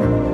Bye.